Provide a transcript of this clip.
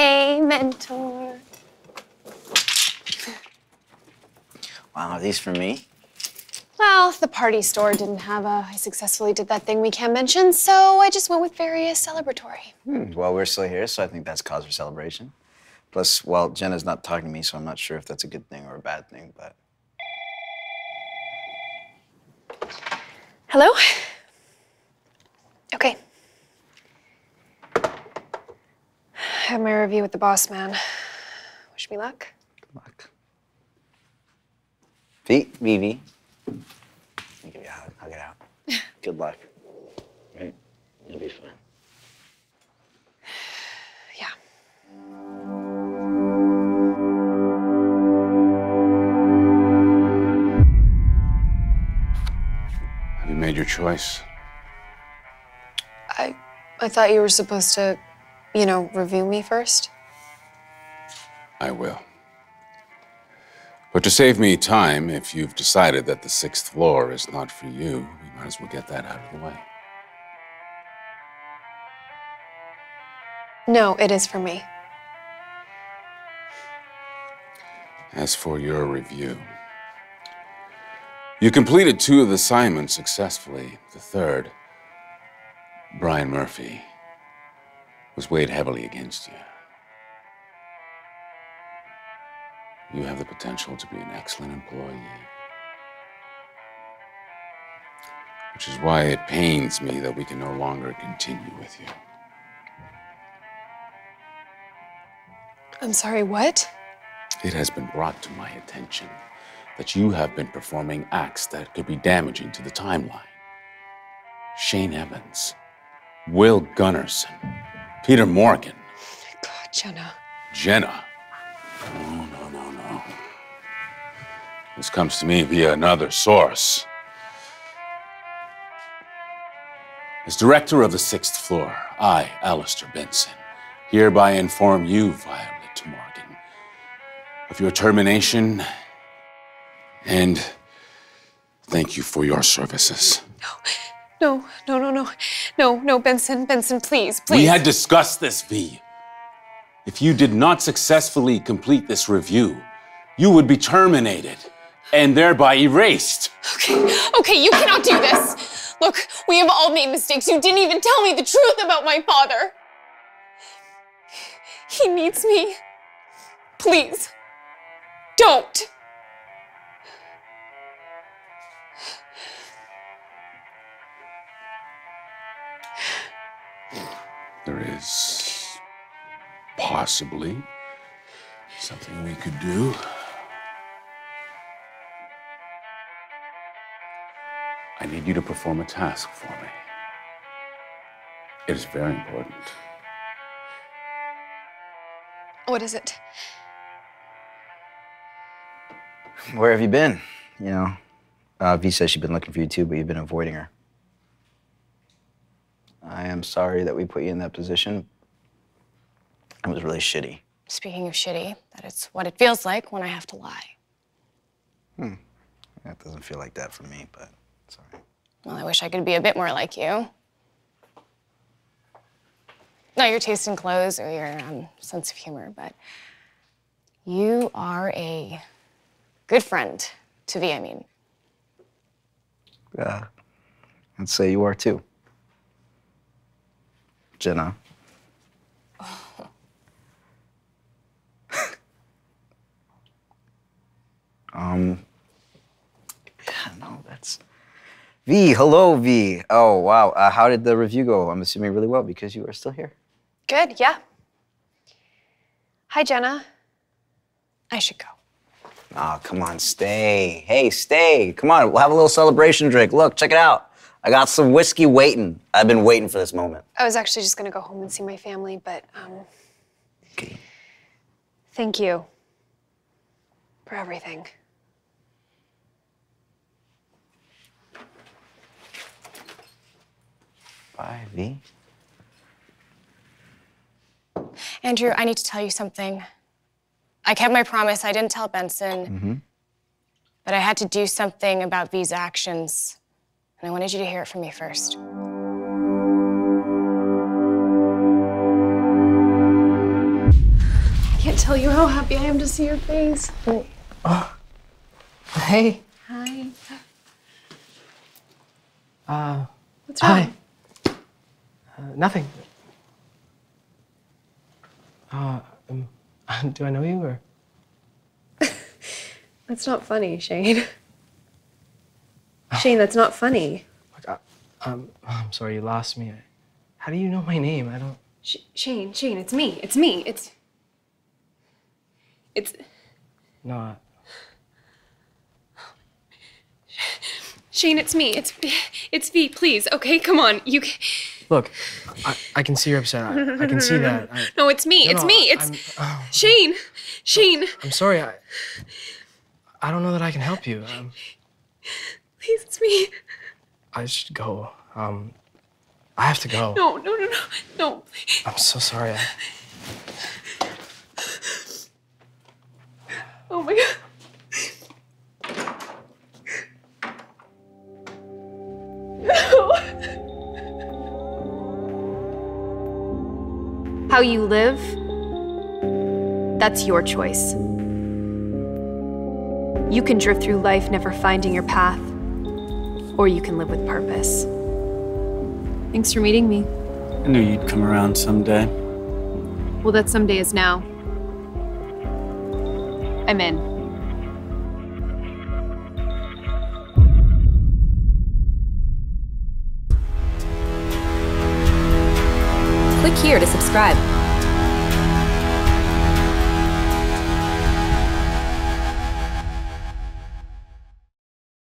Hey, mentor. Wow, are these for me? Well, the party store didn't have a I successfully did that thing we can't mention, so I just went with various celebratory. Hmm, well, we're still here, so I think that's cause for celebration. Plus, well, Jenna's not talking to me, so I'm not sure if that's a good thing or a bad thing, but. Hello? Okay. I have my review with the boss man. Wish me luck. Good luck. V, Vivi. Let me give you a hug. Hug it out. Good luck. Right? You'll be fine. Yeah. Have you made your choice? I I thought you were supposed to, you know, review me first. I will. But to save me time, if you've decided that the sixth floor is not for you, we might as well get that out of the way. No, it is for me. As for your review, you completed two of the assignments successfully. The third, Brian Murphy, was weighed heavily against you. You have the potential to be an excellent employee. Which is why it pains me that we can no longer continue with you. I'm sorry, what? It has been brought to my attention that you have been performing acts that could be damaging to the timeline. Shane Evans, Will Gunnarsson, Peter Morgan, God, Jenna. Jenna. No, no, no, no. This comes to me via another source. As director of the sixth floor, I, Alistair Benson, hereby inform you, Violet Morgan, of your termination and thank you for your services. No, no, no, no. No, no, no, Benson, Benson, please, please. We had discussed this, V. If you did not successfully complete this review, you would be terminated and thereby erased. Okay, okay, you cannot do this. Look, we have all made mistakes. You didn't even tell me the truth about my father. He needs me. Please, don't. There is possibly something we could do. I need you to perform a task for me. It is very important. What is it? Where have you been? You know, uh, V says she's been looking for you too, but you've been avoiding her. I am sorry that we put you in that position. It was really shitty. Speaking of shitty, that is what it feels like when I have to lie. Hmm. That doesn't feel like that for me, but sorry. Well, I wish I could be a bit more like you. Not your taste in clothes or your um, sense of humor, but you are a good friend to V, I mean. Yeah. I'd say you are too. Jenna. um. Yeah, no, that's. V, hello, V. Oh, wow. Uh, how did the review go? I'm assuming really well because you are still here. Good, yeah. Hi, Jenna. I should go. Oh, come on, stay. Hey, stay. Come on, we'll have a little celebration drink. Look, check it out. I got some whiskey waiting. I've been waiting for this moment. I was actually just gonna go home and see my family, but um, Okay. thank you for everything. Bye, V. Andrew, I need to tell you something. I kept my promise. I didn't tell Benson. Mm -hmm. But I had to do something about V's actions. And I wanted you to hear it from me first. I can't tell you how happy I am to see your face. Hey. Hi. Uh, What's wrong? hi. Uh, nothing. Uh, um, do I know you or? That's not funny, Shane. Shane, that's not funny. Look, I, um, I'm sorry, you lost me. How do you know my name? I don't. Sh- Shane, Shane, it's me. It's me. It's. It's. No. I, Shane, it's me. It's. It's V. Please, okay, come on. You. ca- look, I, I can see you're upset. I, I can see that. I, No, it's me. no, it's no, me. It's oh, Shane. Shane, I'm sorry. I, I don't know that I can help you. Um, please, it's me. I should go. Um, I have to go. No, no, no, no, no. I'm so sorry. I, Oh my god. How you live, that's your choice. You can drift through life never finding your path, or you can live with purpose. Thanks for meeting me. I knew you'd come around someday. Well, that someday is now. I'm in. Click here to subscribe.